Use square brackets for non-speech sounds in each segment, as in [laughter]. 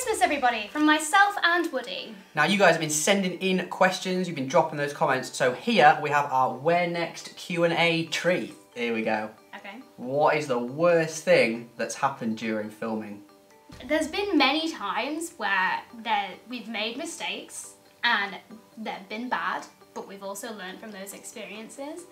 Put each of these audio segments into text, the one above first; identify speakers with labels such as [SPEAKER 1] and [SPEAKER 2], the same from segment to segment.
[SPEAKER 1] Christmas, everybody, from myself and Woody.
[SPEAKER 2] Now, you guys have been sending in questions, you've been dropping those comments, so here we have our Where Next Q&A tree. Here we go.
[SPEAKER 1] Okay.
[SPEAKER 2] What is the worst thing that's happened during filming?
[SPEAKER 1] There's been many times where there, we've made mistakes and they've been bad, but we've also learned from those experiences.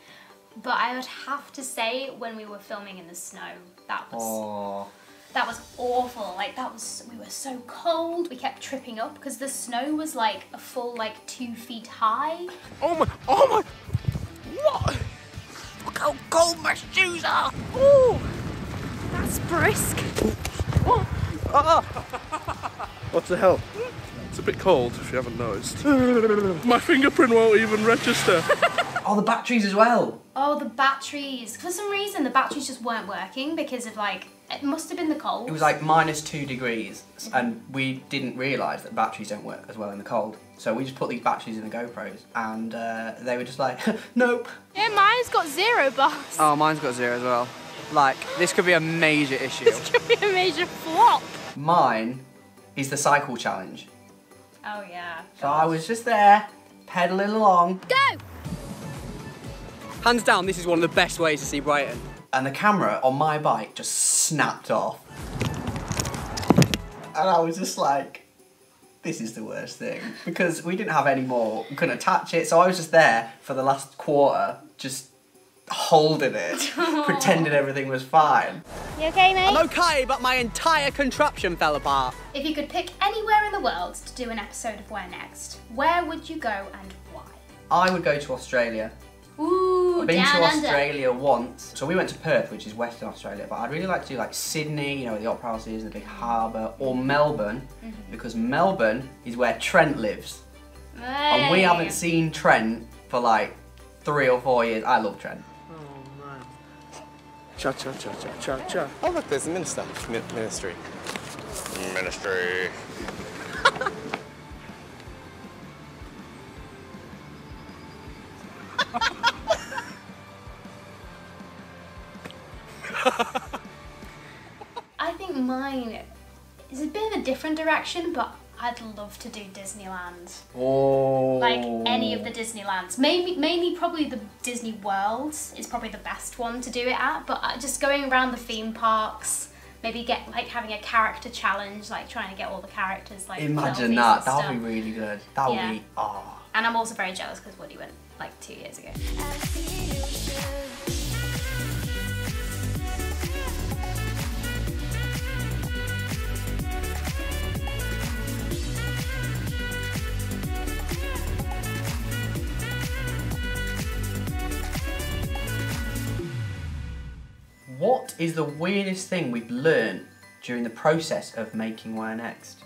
[SPEAKER 1] But I would have to say when we were filming in the snow, that was
[SPEAKER 2] Oh,
[SPEAKER 1] that was awful. Like that was we were so cold. We kept tripping up because the snow was like a full like two feet high.
[SPEAKER 3] Oh my, oh my, what? Look how cold my shoes are. Ooh,
[SPEAKER 1] That's brisk. [laughs]
[SPEAKER 3] What the hell? It's a bit cold if you haven't noticed. [laughs] my fingerprint won't even register.
[SPEAKER 2] oh the batteries as well.
[SPEAKER 1] Oh, the batteries. For some reason, the batteries just weren't working because of like it must have been the cold.
[SPEAKER 2] It was like minus two degrees, and we didn't realise that batteries don't work as well in the cold. So we just put these batteries in the GoPros, and uh, they were just like, [laughs] nope.
[SPEAKER 1] Yeah, mine's got zero bars.
[SPEAKER 4] Oh, mine's got zero as well. Like, this could be a major issue.
[SPEAKER 1] This could be a major flop.
[SPEAKER 2] Mine is the cycle challenge.
[SPEAKER 1] Oh yeah.
[SPEAKER 2] So I was just there, pedaling along,
[SPEAKER 1] Go.
[SPEAKER 4] Hands down, this is one of the best ways to see Brighton.
[SPEAKER 2] And the camera on my bike just snapped off. And I was just like, this is the worst thing. Because we didn't have any more, we couldn't attach it, so I was just there for the last quarter, just holding it, [laughs] pretending everything was fine.
[SPEAKER 1] You okay, mate?
[SPEAKER 4] I'm okay, but my entire contraption fell apart.
[SPEAKER 1] If you could pick anywhere in the world to do an episode of Where Next, where would you go and why?
[SPEAKER 2] I would go to Australia.
[SPEAKER 1] Ooh,
[SPEAKER 2] I've been
[SPEAKER 1] down
[SPEAKER 2] to
[SPEAKER 1] under.
[SPEAKER 2] Australia once. So we went to Perth, which is Western Australia, but I'd really like to do like Sydney, you know, where the Opera House is, the big harbour, or Melbourne,
[SPEAKER 1] Mm-hmm.
[SPEAKER 2] because Melbourne is where Trent lives. And we haven't seen Trent for like three or four years. I love Trent.
[SPEAKER 3] Cha cha cha cha cha cha.
[SPEAKER 5] Oh, look, there's a minister. Mi- ministry. Ministry.
[SPEAKER 1] Different direction, but I'd love to do Disneyland.
[SPEAKER 2] Oh.
[SPEAKER 1] Like any of the Disneylands. Mainly, mainly probably the Disney World is probably the best one to do it at, but uh, just going around the theme parks, maybe get like having a character challenge, like trying to get all the characters like
[SPEAKER 2] Imagine that. That would be really good. That would
[SPEAKER 1] Yeah.
[SPEAKER 2] be. Oh.
[SPEAKER 1] And I'm also very jealous because Woody went like two years ago.
[SPEAKER 2] What is the weirdest thing we've learned during the process of making Where Next?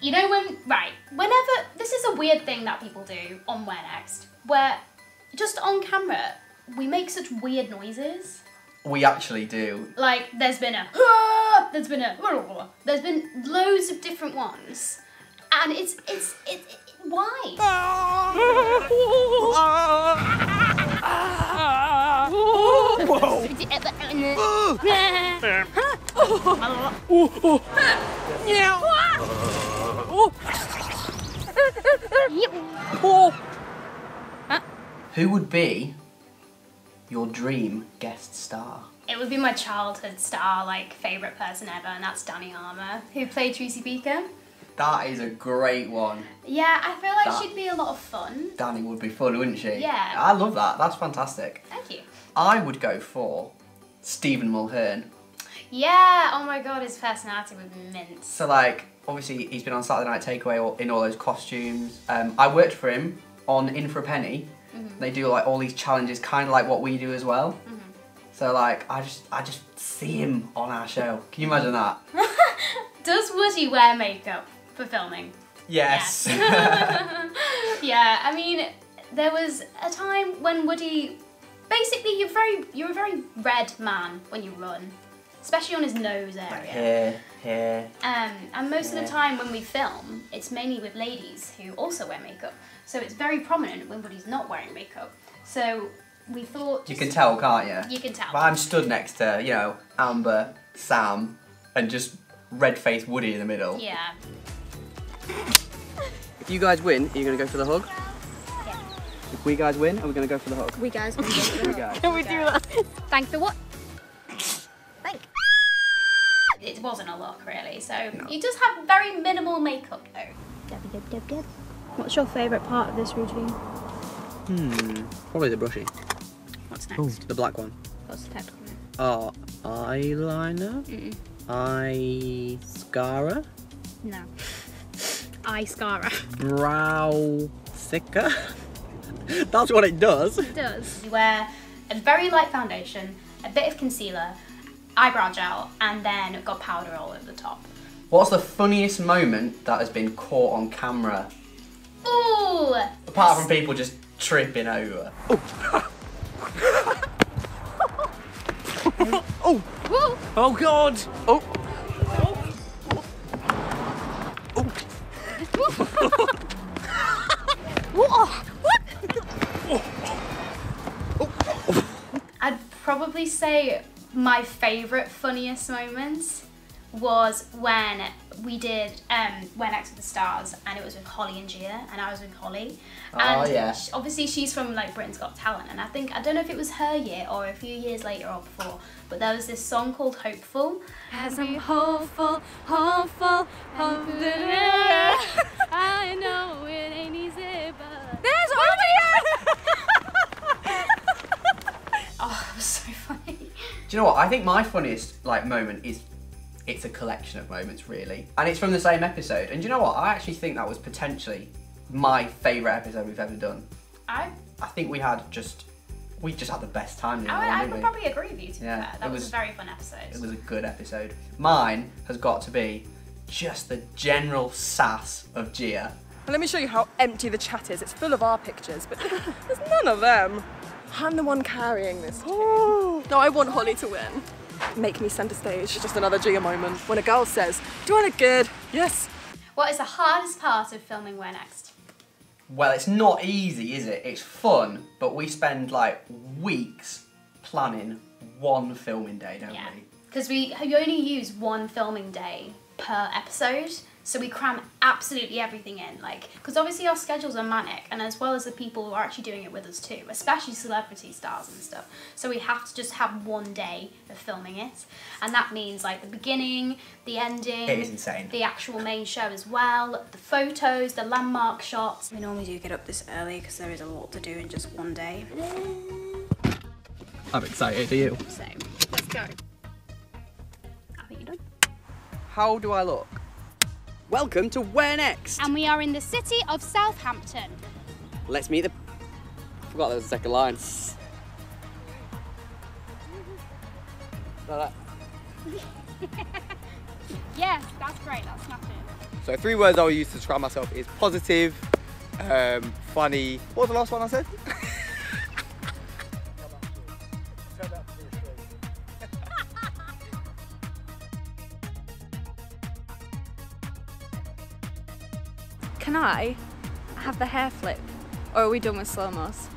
[SPEAKER 1] You know when right, whenever this is a weird thing that people do on Where Next, where just on camera we make such weird noises.
[SPEAKER 2] We actually do.
[SPEAKER 1] Like there's been a "Ah!" there's been a there's been loads of different ones, and it's it's it, it why? [laughs] [laughs]
[SPEAKER 2] Who would be your dream guest star?
[SPEAKER 1] It would be my childhood star, like favorite person ever, and that's Dani Harmer, who played Tracy Beaker.
[SPEAKER 2] That is a great one.
[SPEAKER 1] Yeah, I feel like
[SPEAKER 2] That-
[SPEAKER 1] she'd be a lot of fun.
[SPEAKER 2] Danny would be fun, wouldn't she?
[SPEAKER 1] Yeah.
[SPEAKER 2] I love that. That's fantastic.
[SPEAKER 1] Thank you.
[SPEAKER 2] I would go for Stephen Mulhern.
[SPEAKER 1] Yeah, oh my god, his personality would be mint.
[SPEAKER 2] So like, obviously he's been on Saturday Night Takeaway in all those costumes. Um, I worked for him on In for a Penny.
[SPEAKER 1] Mm-hmm.
[SPEAKER 2] They do like all these challenges, kind of like what we do as well. So like, I just, I just see him on our show. Can you imagine that? [laughs]
[SPEAKER 1] Does Woody wear makeup for filming?
[SPEAKER 2] Yes. [laughs]
[SPEAKER 1] Yeah, I mean, there was a time when Woody, basically, you're very, you're a very red man when you run, especially on his nose
[SPEAKER 2] like
[SPEAKER 1] area.
[SPEAKER 2] here, here.
[SPEAKER 1] Um, and most of the time when we film, it's mainly with ladies who also wear makeup. So it's very prominent when Woody's not wearing makeup. So we thought
[SPEAKER 2] You can tell, can't you?
[SPEAKER 1] You can tell.
[SPEAKER 2] But I'm stood next to, you know, Amber, Sam, and just red faced Woody in the middle.
[SPEAKER 1] Yeah.
[SPEAKER 4] If you guys win, are you going to go for the hug?
[SPEAKER 1] Yeah.
[SPEAKER 4] If we guys win, are we going to go for the hug?
[SPEAKER 6] We guys can [laughs]
[SPEAKER 4] We guys.
[SPEAKER 6] Can [laughs] we do that?
[SPEAKER 1] Thank for what? Thank. It wasn't a look really, so you just have very minimal makeup though.
[SPEAKER 6] Deb, deb, deb, deb. What's your favourite part of this routine?
[SPEAKER 4] Hmm. Probably the brushy.
[SPEAKER 1] What's next?
[SPEAKER 4] The black one.
[SPEAKER 6] What's the technical name?
[SPEAKER 4] Oh, eyeliner?
[SPEAKER 6] Mm-mm.
[SPEAKER 4] Eye mascara?
[SPEAKER 6] No. [laughs] Eye scara.
[SPEAKER 4] Brow thicker? [laughs] That's what it does.
[SPEAKER 6] It does.
[SPEAKER 1] You wear a very light foundation, a bit of concealer, eyebrow gel, and then got powder all over the top.
[SPEAKER 2] What's the funniest moment that has been caught on camera?
[SPEAKER 1] Ooh!
[SPEAKER 2] Apart from people just tripping over. [laughs]
[SPEAKER 4] Oh Oh! Oh god! Oh! [laughs]
[SPEAKER 1] I'd probably say my favourite, funniest moments was when we did um, Where Next to the Stars, and it was with Hollie and Gia, and I was with Hollie.
[SPEAKER 2] Oh,
[SPEAKER 1] And
[SPEAKER 2] yeah.
[SPEAKER 1] sh- obviously, she's from like Britain's Got Talent, and I think I don't know if it was her year or a few years later or before, but there was this song called Hopeful.
[SPEAKER 6] As I'm hopeful, hopeful,
[SPEAKER 2] Do you know what? I think my funniest like moment is it's a collection of moments really. And it's from the same episode. And do you know what? I actually think that was potentially my favourite episode we've ever done.
[SPEAKER 1] I,
[SPEAKER 2] I think we had just we just had the best time. the
[SPEAKER 1] I,
[SPEAKER 2] one,
[SPEAKER 1] I
[SPEAKER 2] didn't
[SPEAKER 1] would
[SPEAKER 2] we?
[SPEAKER 1] probably agree with you. To be
[SPEAKER 2] Yeah,
[SPEAKER 1] fair, that
[SPEAKER 2] it
[SPEAKER 1] was,
[SPEAKER 2] was-
[SPEAKER 1] a very fun episode.
[SPEAKER 2] It was a good episode. Mine has got to be just the general sass of Gia.
[SPEAKER 7] Let me show you how empty the chat is. It's full of our pictures, but [laughs] there's none of them. I'm the one carrying this. Oh. no, I want Hollie to win. Make me centre stage. Just another Gia moment. When a girl says, Do I look good? Yes.
[SPEAKER 1] What is the hardest part of filming Where Next?
[SPEAKER 2] Well, it's not easy, is it? It's fun, but we spend like weeks planning one filming day, don't
[SPEAKER 1] Yeah.
[SPEAKER 2] we?
[SPEAKER 1] Because we you only use one filming day per episode, so we cram absolutely everything in. Like, because obviously our schedules are manic, and as well as the people who are actually doing it with us too, especially celebrity stars and stuff. So we have to just have one day of filming it, and that means like the beginning, the ending,
[SPEAKER 2] It is insane.
[SPEAKER 1] the actual main show as well, the photos, the landmark shots.
[SPEAKER 8] We normally do get up this early because there is a lot to do in just one day.
[SPEAKER 4] I'm excited, are you?
[SPEAKER 1] So let's go. I think you're done.
[SPEAKER 4] How do I look? Welcome to Where Next?
[SPEAKER 6] And we are in the city of Southampton.
[SPEAKER 4] Let's meet the. I forgot there was a second line. Like that. [laughs]
[SPEAKER 6] Yes, that's great. That's smashing.
[SPEAKER 5] So three words I will use to describe myself is positive, um, funny. What was the last one I said? [laughs]
[SPEAKER 6] Can I have the hair flip? Or are we done with slow mos?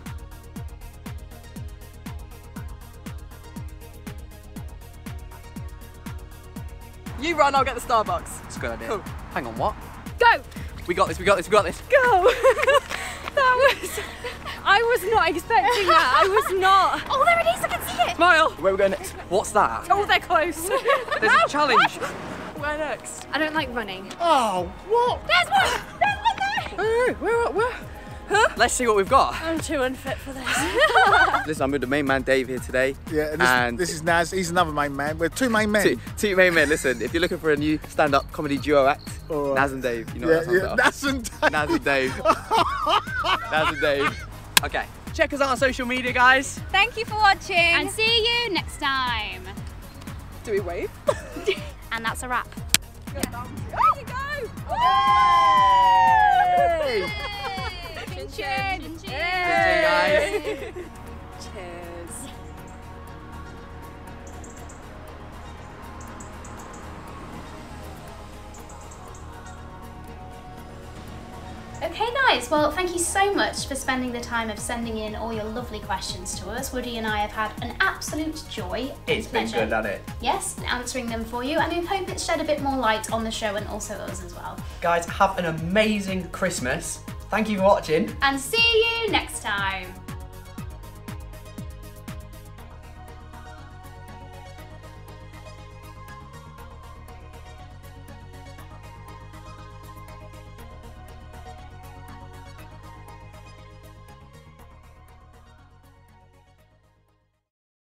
[SPEAKER 7] You run, I'll get the Starbucks.
[SPEAKER 4] It's a good idea.
[SPEAKER 7] Cool.
[SPEAKER 4] Hang on, what?
[SPEAKER 6] Go!
[SPEAKER 4] We got this, we got this, we got this.
[SPEAKER 6] Go! [laughs] that was. I was not expecting that. I was not. [laughs] Oh, there it is. I can see it.
[SPEAKER 4] Smile! Where we going next? What's that?
[SPEAKER 6] Oh, they're close. [laughs]
[SPEAKER 4] There's a challenge.
[SPEAKER 7] Where next?
[SPEAKER 6] I don't like running.
[SPEAKER 4] Oh, what?
[SPEAKER 6] There's one! There's one there!
[SPEAKER 7] Hey, where, where?
[SPEAKER 4] Let's see what we've got.
[SPEAKER 6] I'm too unfit for this. [laughs] [laughs]
[SPEAKER 5] Listen, I'm with the main man Dave here today.
[SPEAKER 9] Yeah, and this,
[SPEAKER 5] And-
[SPEAKER 9] this is Nas. He's another main man. We're two main men.
[SPEAKER 5] Two, two main men. Listen, if you're looking for a new stand-up comedy duo act,
[SPEAKER 9] All right.
[SPEAKER 5] Nas and Dave. You know
[SPEAKER 9] yeah,
[SPEAKER 5] what
[SPEAKER 9] yeah.
[SPEAKER 5] that sounds
[SPEAKER 9] That's
[SPEAKER 5] like. Nas and Dave. [laughs] Nas and Dave.
[SPEAKER 4] Okay. Check us out on social media, guys.
[SPEAKER 6] Thank you for watching. And see you next time.
[SPEAKER 7] Do we wave?
[SPEAKER 6] And that's a wrap.
[SPEAKER 7] There you go!
[SPEAKER 4] Yay!
[SPEAKER 6] Cheers! Cheers,
[SPEAKER 4] guys!
[SPEAKER 7] Cheers.
[SPEAKER 1] Okay guys, well thank you so much for spending the time of sending in all your lovely questions to us. Woody and I have had an absolute joy.
[SPEAKER 2] It's been good, hasn't it?
[SPEAKER 1] Yes, answering them for you and we hope it shed a bit more light on the show and also us as well.
[SPEAKER 2] Guys, have an amazing Christmas. Thank you for watching.
[SPEAKER 1] And see you next time.